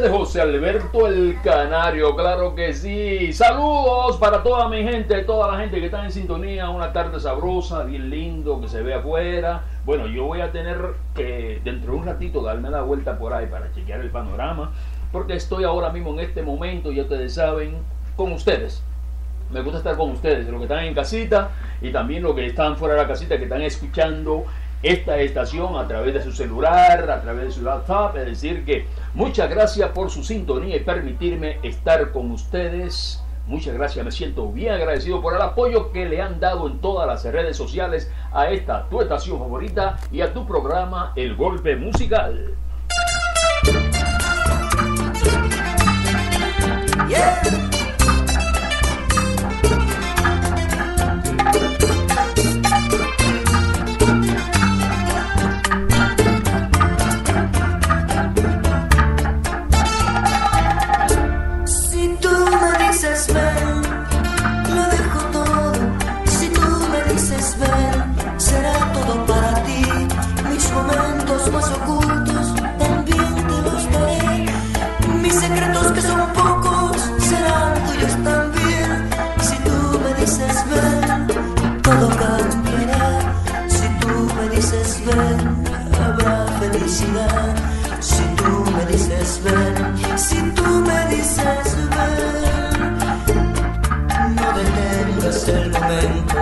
de José Alberto el Canario, claro que sí. Saludos para toda mi gente, toda la gente que está en sintonía. Una tarde sabrosa, bien lindo, que se ve afuera. Bueno, yo voy a tener que dentro de un ratito darme la vuelta por ahí para chequear el panorama, porque estoy ahora mismo en este momento, ya ustedes saben, con ustedes. Me gusta estar con ustedes, los que están en casita y también los que están fuera de la casita, que están escuchando esta estación a través de su celular, a través de su laptop. Es decir, que muchas gracias por su sintonía y permitirme estar con ustedes. Muchas gracias, me siento bien agradecido por el apoyo que le han dado en todas las redes sociales a esta tu estación favorita y a tu programa El Golpe Musical. coming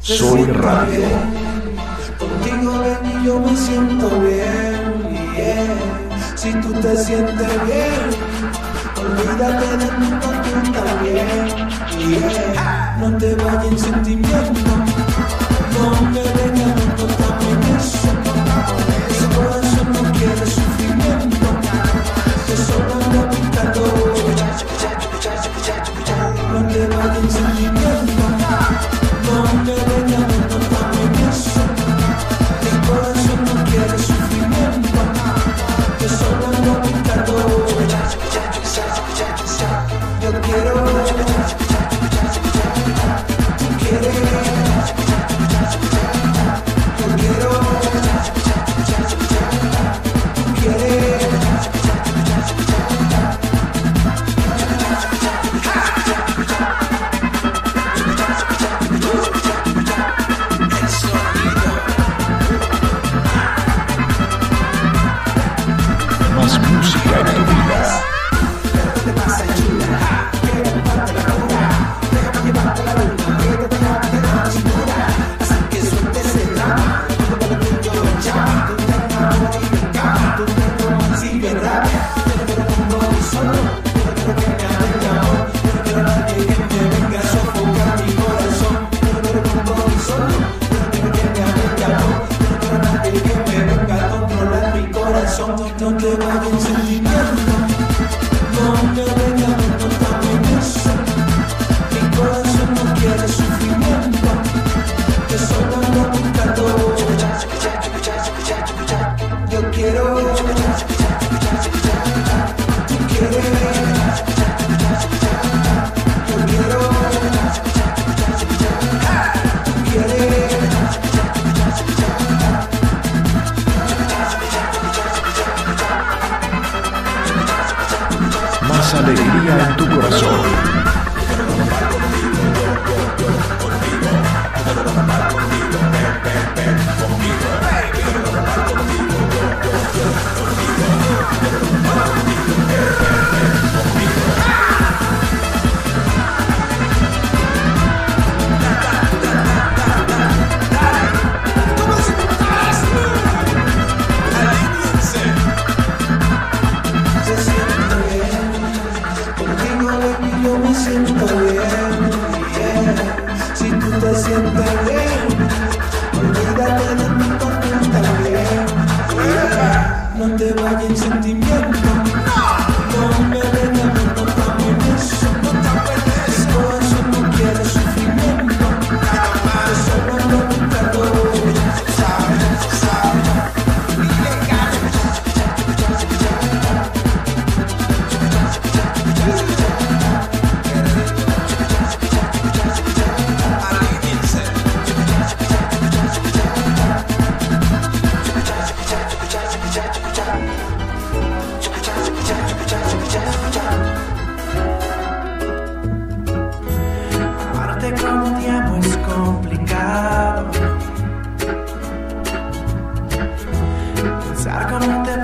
Soy Radio. Contigo ven y yo me siento bien. Yeah. Si tú te sientes bien, olvídate del mundo tú también. Yeah. No te vayas en sentimiento. No me alegría en tu corazón. Yeah. No Pensar como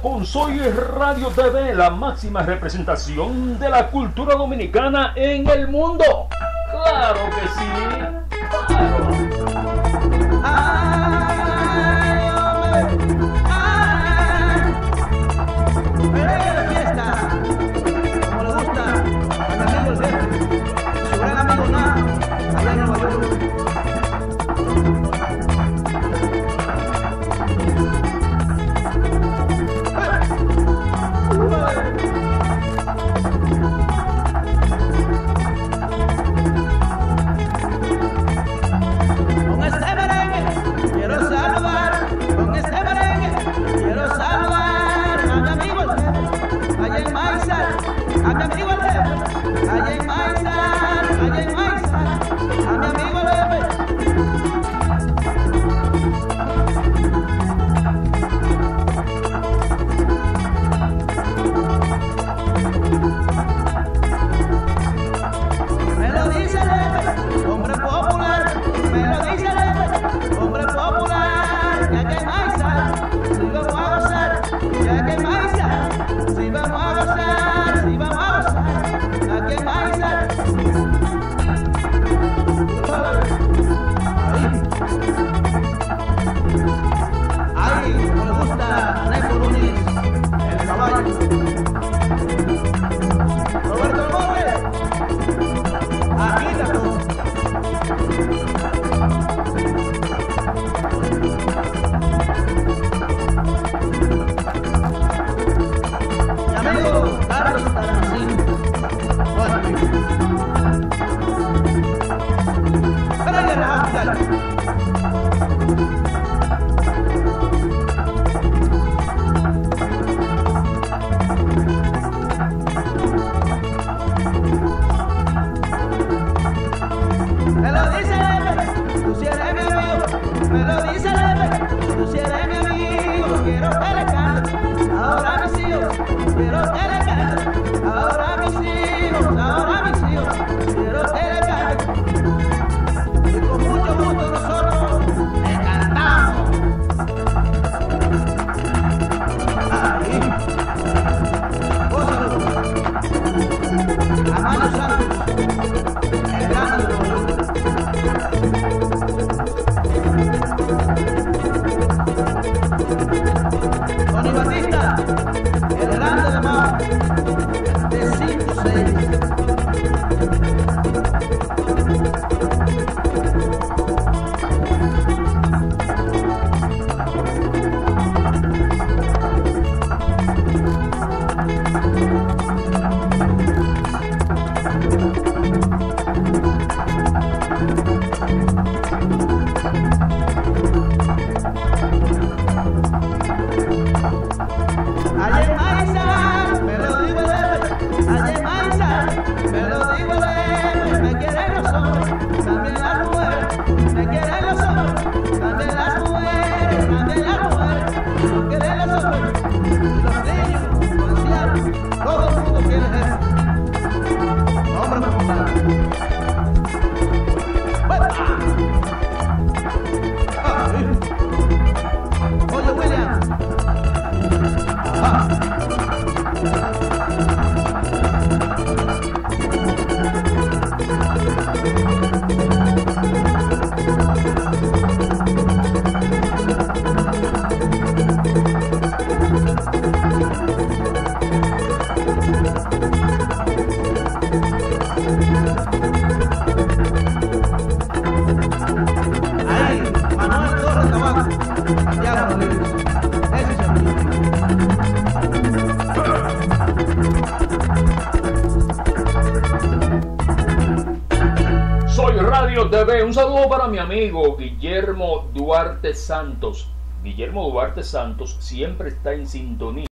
con Soy Radio TV, la máxima representación de la cultura dominicana en el mundo. Claro que sí. Soy Radio TV. Un saludo para mi amigo Guillermo Duarte Santos. Guillermo Duarte Santos siempre está en sintonía.